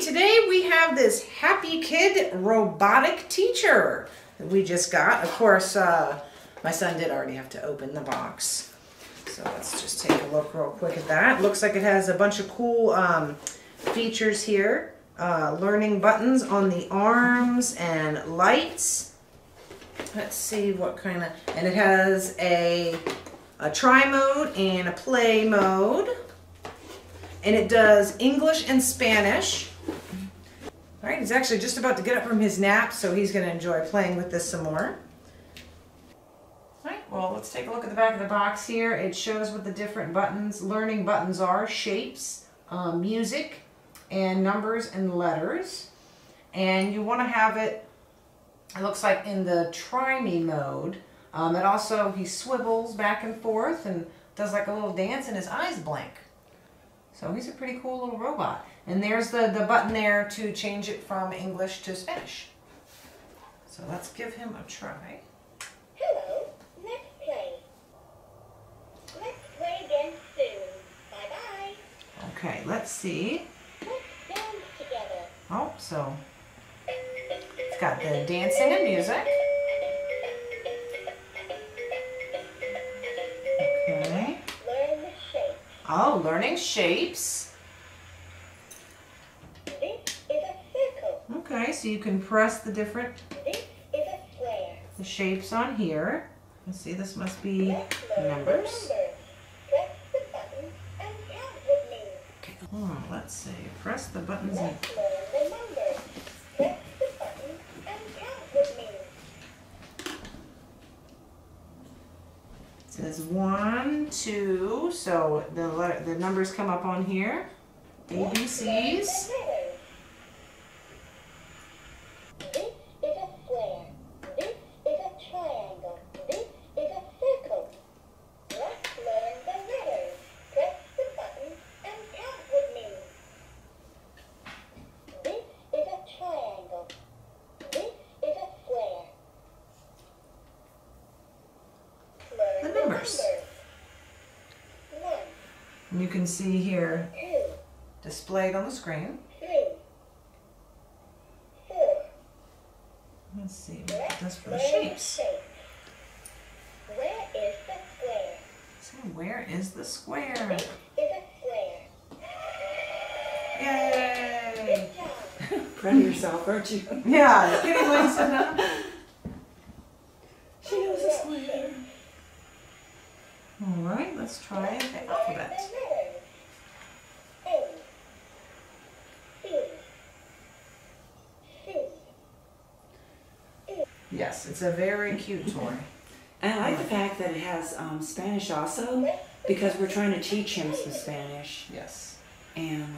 Today we have this Happy Kid robotic teacher that we just got. Of course, uh, my son did already have to open the box. So let's just take a look real quick at that. Looks like it has a bunch of cool um, features here. Uh, learning buttons on the arms and lights. Let's see what kind of, and it has a, a try mode and a play mode and it does English and Spanish. All right, he's actually just about to get up from his nap, so he's going to enjoy playing with this some more. All right, well, let's take a look at the back of the box here. It shows what the different buttons, learning buttons are, shapes, um, music, and numbers and letters. And you want to have it, it looks like in the try me mode. Um, it also, he swivels back and forth and does like a little dance and his eyes blink. So he's a pretty cool little robot. And there's the, the button there to change it from English to Spanish. So let's give him a try. Hello, let's play. Let's play again soon. Bye-bye. Okay, let's see. Let's dance together. Oh, so it's got the dancing and music. Okay. Learn the shape. Oh, learning shapes. This is a Okay, so you can press the different This is a square. the shapes on here. Let's see, this must be numbers. the numbers. Press the button and count with me. Okay, hmm, let's see. Press the buttons and Let's learn the numbers. Press the button and count with me. It says one, two, so the letter, the numbers come up on here. A, B, Let's C's. learn the letters. This is a square. This is a triangle. This is a circle. Let's learn the letters. Press the button and count with me. This is a triangle. This is a square. Learn The the numbers. One, And you can see here displayed on the screen. Let's see what it does for the shapes. Where is the square? So where is the square? This is a square. Yay! Proud of yourself, aren't you? Yeah, Kitty Wings said. She knows a square. All right, let's try the alphabet. the letters. A, B, C. Yes, it's a very cute toy. And I like the fact that it has um, Spanish also, because we're trying to teach him some Spanish, Yes. and um,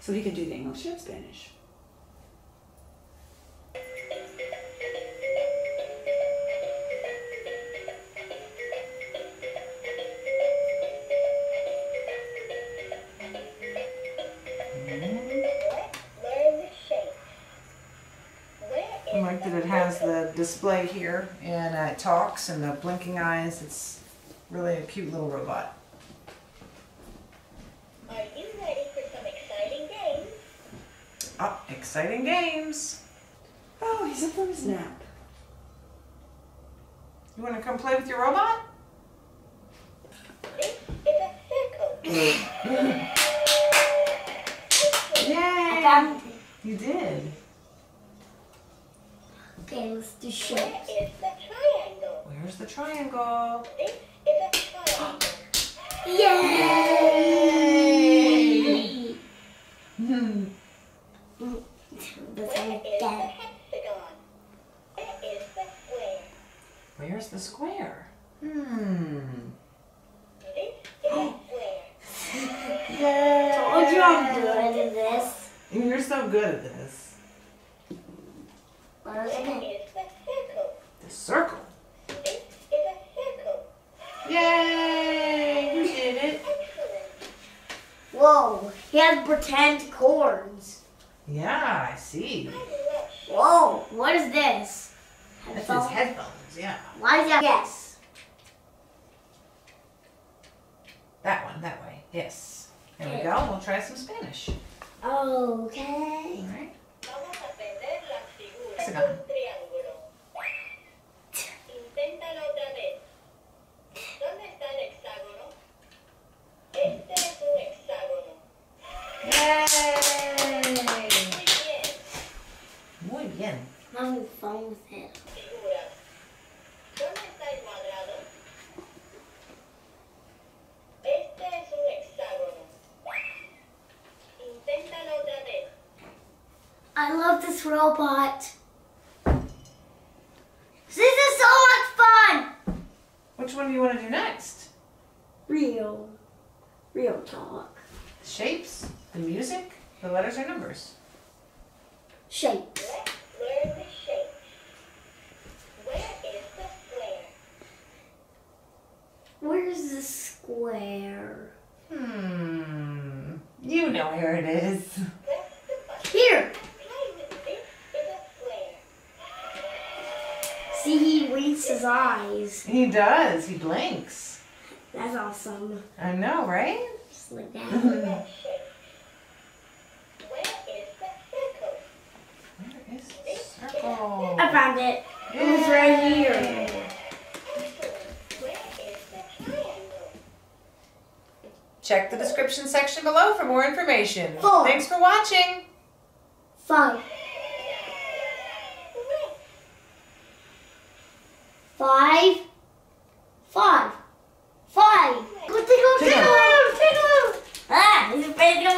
so he can do the English and Spanish. I like that it has the display here and uh, it talks and the blinking eyes. It's really a cute little robot. Are you ready for some exciting games? Oh, exciting games. Oh, he's up from his nap. You want to come play with your robot? This is a circle. Yay! You did. Okay, let's do Where is the triangle? Where's the triangle? This is a triangle. Yay! Hmm. This Where one is the hexagon? Where is the square? Where's the square? Hmm. Is. Told you I'm good at this. You're so good at this. Where's Where it? is the circle? The circle. This is circle. Yay! You did it. Whoa, he has pretend chords. Yeah, I see. I love shape. Whoa, what is this? That's his Headphones? headphones, yeah. Why is that? Yes. That one, that way. Yes. There we go. We'll try some Spanish. Okay. Alright. Vamos Yay! Muy bien. I'm having fun with it. Figuras. ¿Dónde está el cuadrado? Este es un hexágono. Inténtalo otra vez. I love this robot. This is so much fun. Which one do you want to do next? Real. Real talk. The shapes, the music, the letters or numbers? Shapes. Let's learn the shape. Where is the square? Where's the square? Hmm. You know where it is. Press the button. Here. Play with this is a square. See, he winks his eyes. He does. He blinks. That's awesome. I know, right? Just like that. Where is the circle? Where is the circle? I found it. It was right here. Where is the triangle? Check the description section below for more information. Four. Thanks for watching. Five. five, five, five. Go tickle, tickle, tickle. tickle. Ah, this a pretty.